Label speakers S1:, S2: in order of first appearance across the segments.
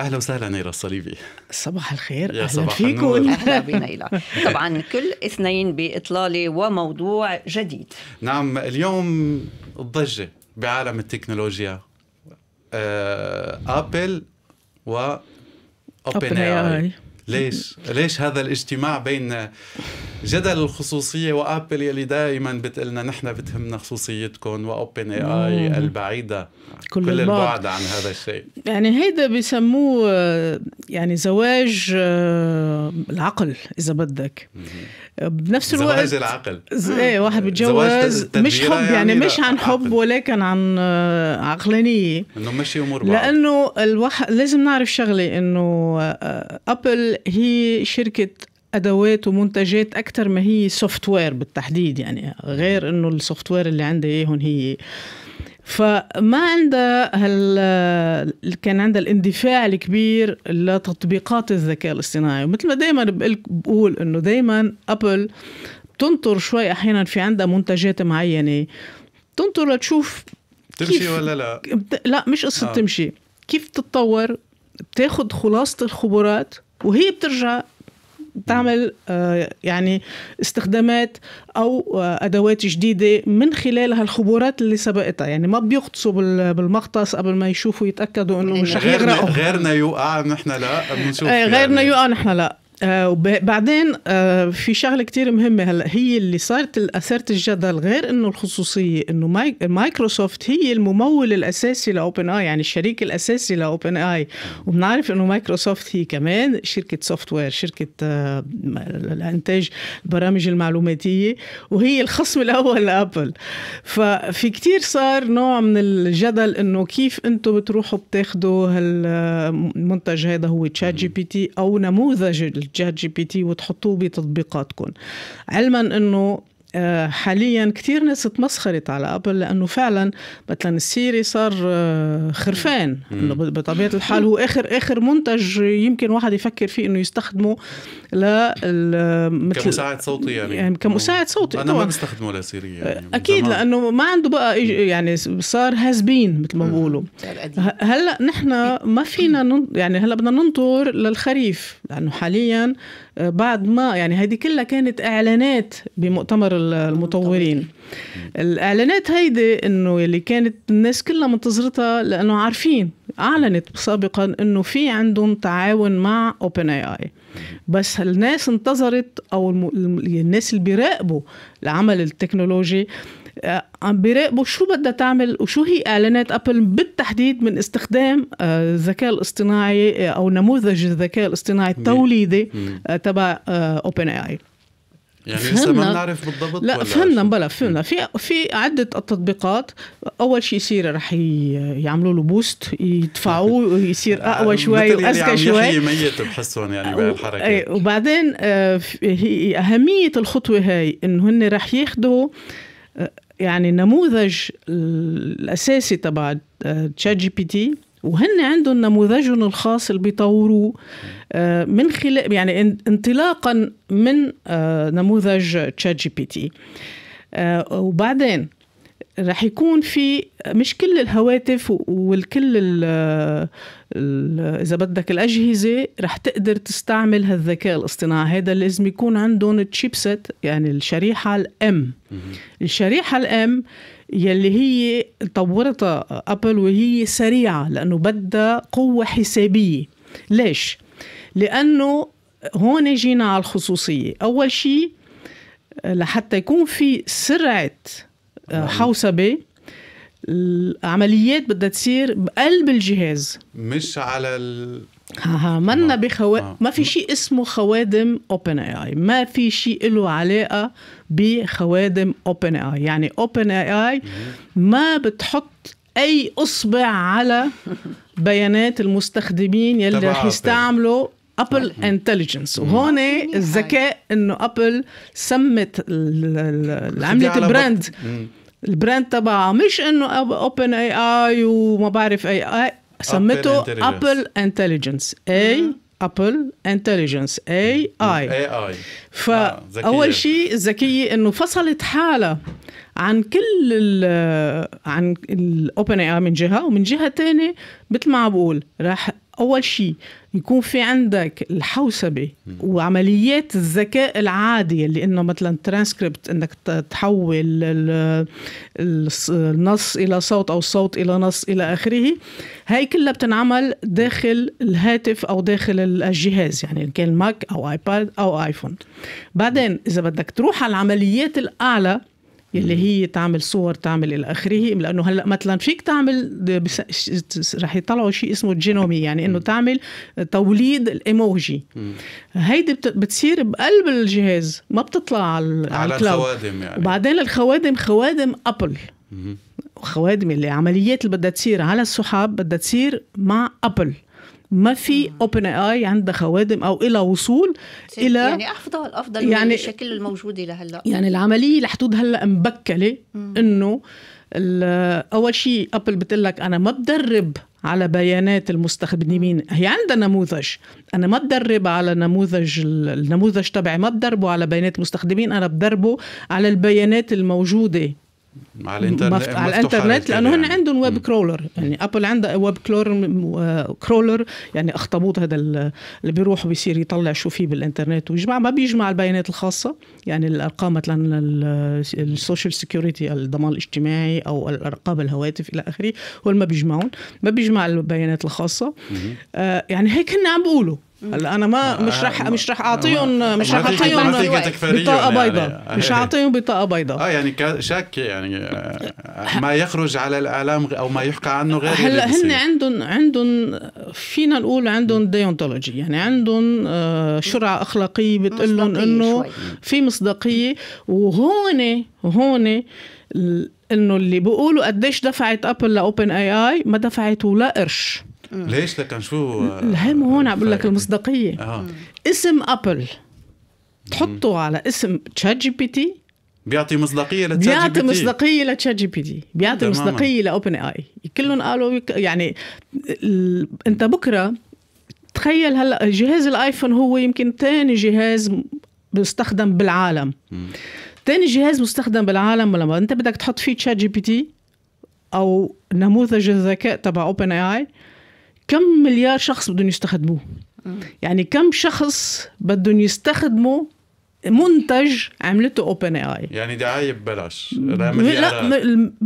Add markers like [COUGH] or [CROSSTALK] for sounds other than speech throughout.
S1: أهلا وسهلا نيرة الصليبي
S2: صباح الخير
S1: يا
S2: أهلا
S1: صباح
S2: فيكم.
S3: أهلا بنيلة طبعا كل اثنين باطلاله وموضوع جديد.
S1: نعم اليوم الضجة بعالم التكنولوجيا. آه، آبل و أوبن أي آي. ليش؟ ليش هذا الاجتماع بين جدل الخصوصية وآبل يلي دائما بتقلنا نحن بتهمنا خصوصيتكم وأوبن اي آي
S2: مم.
S1: البعيدة
S2: كل
S1: كل
S2: البعد.
S1: البعد عن هذا الشيء
S2: يعني هيدا بيسموه آه، يعني زواج آه، العقل إذا بدك آه، بنفس الوقت
S1: زواج العقل
S2: إيه واحد
S1: تد-
S2: مش حب يعني,
S1: يعني
S2: مش عن حب
S1: عقل.
S2: ولكن عن آه، عقلانية
S1: إنه مشي امور بعض
S2: لأنه الواحد لازم نعرف شغلة إنه آه، Apple هي شركة أدوات ومنتجات أكثر ما هي software بالتحديد يعني غير إنه ال software اللي عندها اياهم هي فما عندها هال كان عندها الاندفاع الكبير لتطبيقات الذكاء الاصطناعي ومثل ما دائما بقول إنه دائما ابل بتنطر شوي أحيانا في عندها منتجات معينة تنطر لتشوف
S1: تمشي
S2: كيف؟
S1: ولا لا؟
S2: لا مش قصة
S1: آه.
S2: تمشي كيف تتطور بتاخد خلاصة الخبرات وهي بترجع تعمل آه، يعني استخدامات أو آه، أدوات جديدة من خلال هالخبرات اللي سبقتها. يعني ما بيغطسوا بال- بالمغطس قبل ما يشوفوا يتأكدوا إنه مش رح
S1: غيرنا
S2: يغرقوا.
S1: غيرنا يوقع نحن لا بنشوف
S2: آه، غيرنا
S1: يعني.
S2: يوقع نحن لا. آه، وب- بعدين آه، في شغلة كتير مهمة هلأ هي اللي صارت اثارت الجدل غير إنه الخصوصية إنه ماي- مايكروسوفت هي الممول الأساسي ل OpenAI يعني الشريك الأساسي ل OpenAI وبنعرف إنه مايكروسوفت هي كمان شركة software شركة آه، الانتاج البرامج المعلوماتية وهي الخصم الأول ل Apple ففي كتير صار نوع من الجدل إنه كيف أنتم بتروحوا بتاخدوا هالمنتج هذا هو ChatGPT أو نموذج ال ChatGPT وتحطوه بتطبيقاتكم علما إنه آه، حاليا كتير ناس تمسخرت على Apple لأنه فعلا مثلا ال Siri صار آه، خرفان. إنه بطبيعة الحال هو آخر آخر منتج يمكن واحد يفكر فيه إنه يستخدمه. مثل
S1: كمساعد صوتي يعني.
S2: يعني كمساعد صوتي
S1: أنا ما بستخدمه لسيري يعني. من
S2: أكيد
S1: زمان.
S2: لأنه ما عنده بقى إج- يعني صار هاز بين مثل ما بقولوا
S3: صار قديم.
S2: ه- هلأ نحن ما فينا نن... يعني هلأ بدنا ننطر للخريف لأنه حاليا آه، بعد ما يعني هذه كلها كانت إعلانات بمؤتمر ال- المطورين. الإعلانات هيدي إنه اللي كانت الناس كلها منتظرتها لأنه عارفين أعلنت سابقا إنه في عندهم تعاون مع OpenAI بس الناس انتظرت أو الم... الناس اللي بيراقبوا العمل التكنولوجي آه، عم بيراقبوا شو بدها تعمل وشو هي إعلانات Apple بالتحديد من استخدام آه، الذكاء الاصطناعي آه، أو نموذج الذكاء الاصطناعي التوليدي تبع اوبن اي اي
S1: يعني لسه ما بنعرف بالضبط
S2: لا
S1: ولا
S2: فهمنا؟ بلا فهمنا. في في عدة التطبيقات أول شيء يصير رح يعملوا له boost يدفعوه ويصير [LAUGHS] أقوى شوي واذكى شوي.
S1: ميت بحسهم يعني بهالحركة.
S2: أي، وبعدين آه، أهمية الخطوة هاي إنه هن رح ياخدوا آه، يعني النموذج الأساسي تبع ChatGPT وهن عندهم نموذجهم الخاص اللي بيطوروه. آه، من خلال يعني إن- انطلاقا من آه، نموذج ChatGPT وبعدين رح يكون في مش كل الهواتف والكل ال- ال- إذا بدك الأجهزة رح تقدر تستعمل هالذكاء الاصطناعي. هذا لازم يكون عندهم chipset يعني الشريحة الام الشريحة الام يلي هي طورتها Apple وهي سريعة لأنه بدها قوة حسابية. ليش؟ لأنه هون جينا على الخصوصية. أول شيء لحتى يكون في سرعة آه، حوسبة العمليات بدها تصير بقلب الجهاز.
S1: مش على ال...
S2: ها ها منا. بخوا...
S1: آه.
S2: ما في شيء اسمه خوادم OpenAI ما في شيء له علاقة بخوادم OpenAI يعني OpenAI ما بتحط أي إصبع على بيانات المستخدمين يلي رح. يستعملوا ابل انتليجنس وهون الذكاء إنه ابل سمت عملت
S1: على
S2: براند
S1: بط- مم.
S2: البراند تبعها. مش إنه اوبن اي اي وما بعرف اي اي
S1: Intelligence.
S2: ابل انتليجنس اي ابل انتليجنس اي اي
S1: اي اي.
S2: فاول شيء الذكيه إنه فصلت حالها عن كل ال عن الاوبن اي من جهة ومن جهة تانية مثل ما عم بقول راح أول شيء يكون في عندك الحوسبة وعمليات الذكاء العادي اللي انه مثلا ترانسكريبت إنك تحول النص إلى صوت أو الصوت إلى نص إلى آخره. هاي كلها بتنعمل داخل الهاتف أو داخل الجهاز يعني إن كان Mac أو iPad أو iPhone. بعدين إذا بدك تروح على العمليات الأعلى يلي هي تعمل صور تعمل إلى آخره. لأنه هلأ مثلا فيك تعمل رح يطلعوا شيء اسمه ال Genmoji يعني إنه تعمل توليد الإيموجي. هيدي بتصير بقلب الجهاز ما بتطلع على,
S1: على الخوادم يعني.
S2: وبعدين الخوادم خوادم Apple. خوادم اللي عمليات اللي بدها تصير على السحاب بدها تصير مع Apple. ما في OpenAI عندها خوادم أو إلى وصول إلى
S3: يعني افضل أفضل يعني من الشكل الموجود لهلا
S2: يعني العملية لحدود هلا مبكله إنه أول شيء أبل بتقول لك أنا ما بدرب على بيانات المستخدمين. هي عندها نموذج. أنا ما بدرب على نموذج النموذج تبعي. ما بدربه على بيانات المستخدمين. أنا بدربه على البيانات الموجودة.
S1: على الانترنت
S2: مف... على الإنترنت لأنه هن عندهم web crawler يعني ابل عندها web crawler crawler يعني اخطبوط هذا اللي بيروح وبيصير يطلع شو فيه بالإنترنت. ويجمع ما بيجمع البيانات الخاصة. يعني الأرقام مثلا ال social security الضمان الاجتماعي أو الأرقام الهواتف إلى آخره هو ما بيجمعهم ما بيجمع البيانات الخاصة. آه يعني هيك هن عم بيقولوا. هلا أنا ما مش رح مش رح اعطيهم مش رح أعطيهم بطاقة بيضاء. يعني. مش اعطيهم بطاقة بيضاء.
S1: آه يعني شك يعني آه، ما يخرج على الاعلام أو ما يحكى عنه غير
S2: هلا هن عندهم عندهم فينا نقول عندهم déontologie. يعني عندهم آه، شرعة أخلاقية بتقول لهم إنه في مصداقية. وهون هون إنه اللي بيقولوا قديش دفعت ابل لاوبن اي اي ما دفعت ولا قرش.
S1: ليش؟ لكن شو
S2: الهم هون عم بقول لك المصداقية. آه. اسم أبل. تحطه على اسم تشات جي بي تي
S1: بيعطي مصداقية لتشات جي
S2: بي تي بيعطي مصداقية لتشات جي بي تي بيعطي مصداقية لاوبن اي كلهم قالوا يعني ال... أنت بكرة تخيل هلأ جهاز الآيفون هو يمكن ثاني جهاز بيستخدم بالعالم. ثاني جهاز مستخدم بالعالم لما أنت بدك تحط فيه تشات جي بي تي أو نموذج الذكاء تبع اوبن اي اي كم مليار شخص بدهم يستخدموه؟ يعني كم شخص بدهم يستخدموا منتج عملته اوبن اي
S1: يعني دعاية ببلاش.
S2: لا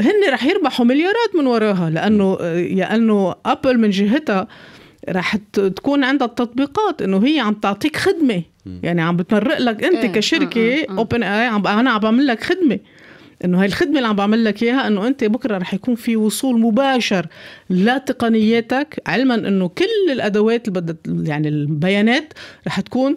S2: هن رح يربحوا مليارات من وراها لأنه لأنه ابل من جهتها رح تكون عندها التطبيقات إنه هي عم تعطيك خدمة. يعني عم بتمرق لك أنت إيه، كشركة اوبن اي عم أنا عم بعمل لك خدمة. إنه هاي الخدمة اللي عم بعمل لك إياها إنه أنت بكرة رح يكون في وصول مباشر لتقنياتك علما إنه كل الأدوات اللي بدها يعني البيانات رح تكون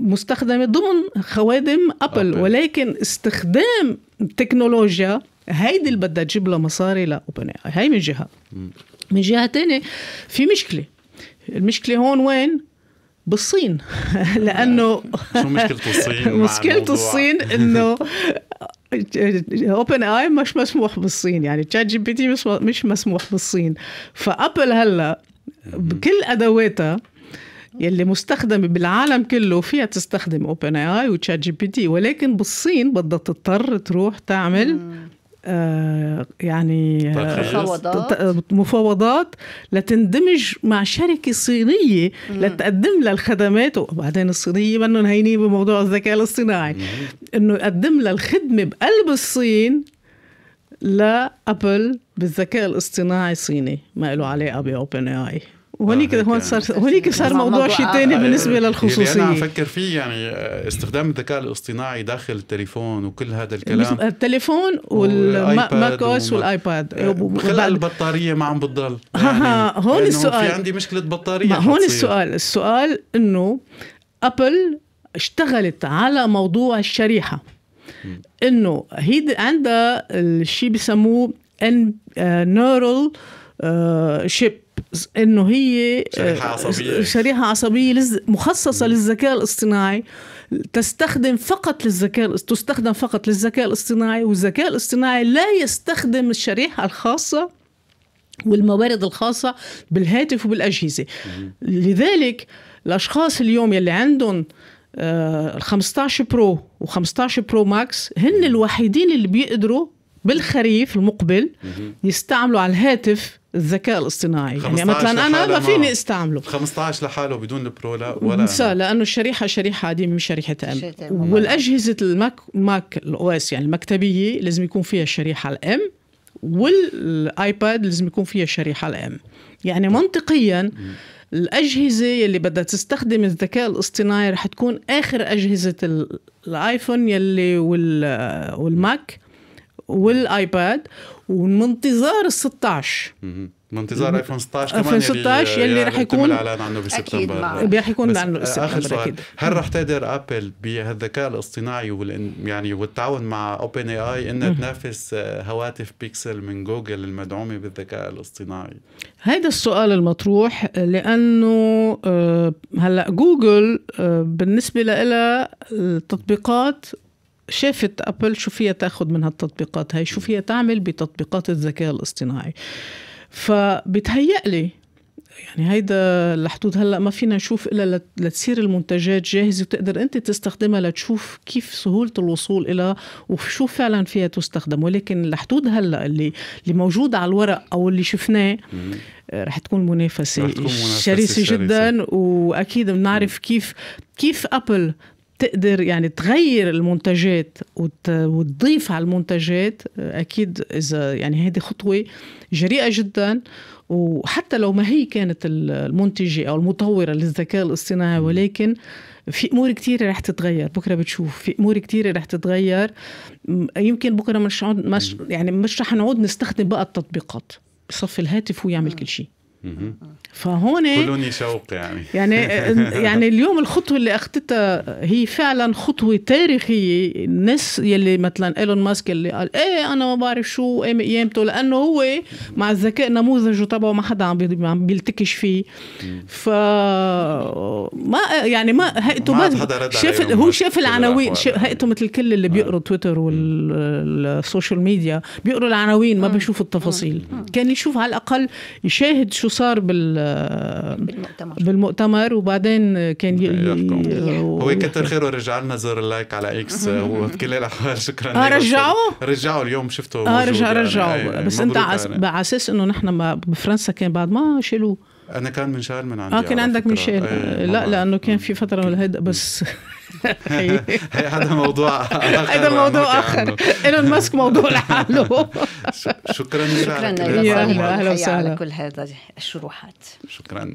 S2: مستخدمة ضمن خوادم أبل. ولكن استخدام التكنولوجيا هيدي اللي بدها تجيب لها مصاري لاوبن اي هي من جهة. من جهة تانية في مشكلة. المشكلة هون وين؟ بالصين. [LAUGHS] لأنه
S1: شو مشكلة الصين [LAUGHS]
S2: مشكلة الصين إنه [LAUGHS] اوبن اي مش مسموح بالصين يعني تشات جي بي تي مش مش مسموح بالصين. فأبل هلأ بكل أدواتها يلي مستخدمة بالعالم كله فيها تستخدم اوبن اي وتشات جي بي تي ولكن بالصين بدها تضطر تروح تعمل يعني
S3: مفاوضات.
S2: مفاوضات لتندمج مع شركة صينية لتقدم لها الخدمات. وبعدين الصينيه منهم هينين بموضوع الذكاء الاصطناعي. إنه يقدم لها الخدمة بقلب الصين لأبل بالذكاء الاصطناعي الصيني. ما له علاقة باوبن اي وهنيك هون صار هنيك صار موضوع شيء ثاني بالنسبة للخصوصية.
S1: اللي أنا عم فكر فيه يعني آه، استخدام الذكاء الاصطناعي داخل التليفون وكل هذا الكلام.
S2: التليفون والماك اوس والآيباد.
S1: خلق البطارية ما عم بتضل.
S2: يعني هون السؤال
S1: في عندي مشكلة بطارية
S2: هون السؤال. السؤال إنه أبل اشتغلت على موضوع الشريحة. إنه هي عندها الشيء بسموه ال neural chip. إنه هي
S1: شريحة آه، عصبية.
S2: شريحة عصبية مخصصة للذكاء الاصطناعي. تستخدم فقط للذكاء تستخدم فقط للذكاء الاصطناعي والذكاء الاصطناعي لا يستخدم الشريحة الخاصة والموارد الخاصة بالهاتف وبالأجهزة. لذلك الأشخاص اليوم يلي عندهم ال 15 Pro و15 Pro Max هن الوحيدين اللي بيقدروا بالخريف المقبل يستعملوا على الهاتف الذكاء الاصطناعي. يعني مثلا أنا ما فيني استعمله.
S1: 15 لحاله بدون ال Pro لا ولا
S2: نسى لأنه الشريحه شريحة عاديه مش شريحة M. والأجهزة الماك ماك ال OS يعني المكتبية لازم يكون فيها الشريحه ال M والآيباد لازم يكون فيها الشريحه ال M. يعني منطقيا الأجهزة اللي بدها تستخدم الذكاء الاصطناعي رح تكون آخر أجهزة الآيفون يلي والماك. والآيباد ومننتظر ال 16
S1: منتظر آيفون 16
S2: كمان آيفون 16 يلي, يلي رح يكون
S1: الإعلان عنه بسبتمبر
S2: رح يكون عنه
S1: بسبتمبر آخر سؤال. هل رح تقدر آبل بهالذكاء الاصطناعي وال يعني والتعاون مع اوبن اي اي انها تنافس آه، هواتف بيكسل من جوجل المدعومة بالذكاء الاصطناعي؟
S2: هذا السؤال المطروح لأنه آه، هلأ جوجل آه، بالنسبة لها التطبيقات شافت أبل شو فيها تأخذ من هالتطبيقات هاي؟ شو فيها تعمل بتطبيقات الذكاء الاصطناعي؟ فبتهيأ يعني هيدا لحدود هلأ ما فينا نشوف إلا لتصير المنتجات جاهزة وتقدر أنت تستخدمها لتشوف كيف سهولة الوصول إلى وشو فعلا فيها تستخدم. ولكن لحدود هلأ اللي اللي موجود على الورق أو اللي شفناه رح تكون منافسة شرسة. جدا وأكيد بنعرف كيف كيف أبل تقدر يعني تغير المنتجات وتضيف على المنتجات أكيد إذا يعني هذه خطوة جريئة جدا. وحتى لو ما هي كانت المنتجة أو المطورة للذكاء الاصطناعي ولكن في أمور كثيره رح تتغير. بكرة بتشوف في أمور كثيره رح تتغير. يمكن بكرة مش مش يعني مش رح نعود نستخدم بقى التطبيقات. بصف الهاتف ويعمل كل شيء. فهون
S1: كلوني شوق يعني.
S2: يعني [LAUGHS] يعني اليوم الخطوة اللي أخذتها هي فعلا خطوة تاريخية. الناس يلي مثلا إيلون ماسك اللي قال إيه أنا ما بعرف شو إيه قيامته لأنه هو مع الذكاء نموذجه تبعه ما حدا عم بيلتكش فيه. ف ما يعني ما هيئته ما, ما شاف هو شاف العناوين هيئته مثل كل اللي بيقروا تويتر والسوشيال ميديا. بيقروا العناوين ما بيشوفوا التفاصيل. كان يشوف على الأقل يشاهد شو صار بال بالمؤتمر. بالمؤتمر وبعدين كان
S1: ي... هو كتر خيره رجع لنا زر ال like على إكس [LAUGHS] وبكل الأحوال. [LAUGHS] شكرا.
S2: آه رجعوه؟
S1: رجعوا اليوم شفته
S2: آه رجع رجعوا. يعني بس أنت على أساس إنه نحن بفرنسا كان بعد ما شالوه
S1: أنا كان منشال من عندي
S2: آه كان عندك منشال لا لأنه كان في فترة من هيدا بس
S1: هذا موضوع [LAUGHS]
S2: آخر هذا موضوع آخر. إيلون ماسك موضوع لحاله. [LAUGHS]
S1: شكرا
S3: شكرا
S2: يا أهلا وسهلا.
S3: على كل هذا الشروحات.
S1: شكرا.